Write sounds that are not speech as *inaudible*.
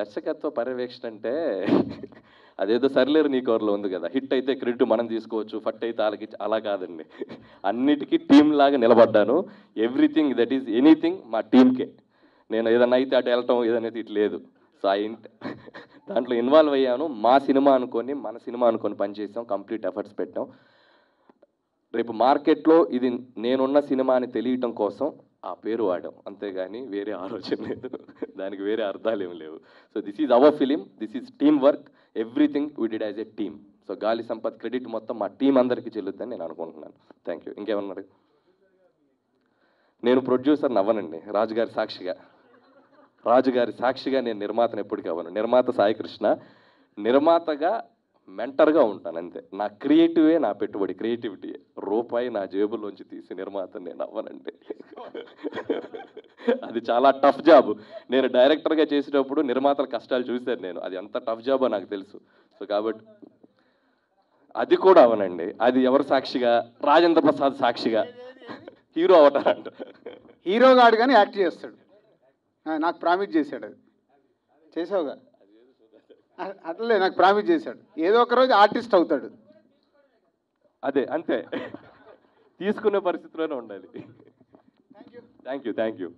దర్శకత్వ పర్యవేక్షణ అంటే *laughs* అదేదో సరిలేరు నీ కోరలో ఉంది కదా. హిట్ అయితే క్రెడిట్ మనం తీసుకోవచ్చు ఫట్ అయితే వాళ్ళకి అలా కాదండి. అన్నిటికీ టీం లాగా నిలబడ్డాను. ఎవ్రీథింగ్ దట్ ఈస్ ఎనీథింగ్ మా టీంకే నేను ఏదన్నా అయితే అటు వెళ్ళటం ఏదైనా ఇటు లేదు. సో ఇంట్ *laughs* దాంట్లో ఇన్వాల్వ్ అయ్యాను. మా సినిమా అనుకొని మన సినిమా అనుకొని పనిచేసాం. కంప్లీట్ ఎఫర్ట్స్ పెట్టాం. రేపు మార్కెట్లో ఇది నేనున్న సినిమా అని తెలియటం కోసం ఆ పేరు వాడాం అంతేగాని వేరే ఆలోచన లేదు. దానికి వేరే అర్థాలు ఏం లేవు. So this is our film this is team work everything we did as a team so Gali Sampath credit మొత్తం మా టీం అందరికీ చెల్లుద్దని నేను అనుకుంటున్నాను. థ్యాంక్ యూ ఇంకేమన్నారు నేను ప్రొడ్యూసర్ నవ్వనండి. రాజుగారి సాక్షిగా. రాజుగారి సాక్షిగా నేను నిర్మాతను ఎప్పటికీ అవ్వను. నిర్మాత సాయికృష్ణ నిర్మాతగా మెంటర్గా ఉంటాను అంతే. నా క్రియేటివే నా పెట్టుబడి. క్రియేటివిటీయే రూపాయి నా జేబులోంచి తీసి నిర్మాత నేను అవ్వనండి అది చాలా టఫ్ జాబ్. నేను డైరెక్టర్గా చేసేటప్పుడు నిర్మాతల కష్టాలు చూశాను నేను. అది ఎంత టఫ్ జాబో నాకు తెలుసు. సో కాబట్టి అది కూడా అవనండి. అది ఎవరు సాక్షిగా? రాజేంద్ర ప్రసాద్ సాక్షిగా. హీరో అవటారంట హీరో గాడు కానీ యాక్ట్ చేస్తాడు. నాకు ప్రామిస్ చేశాడు అది. చేసావుగా? అట్లే నాకు ప్రామిస్ చేశాడు. ఏదో ఒక రోజు ఆర్టిస్ట్ అవుతాడు. అదే అంతే. *laughs* తీసుకునే పరిస్థితిలోనే ఉండాలి. Thank you thank you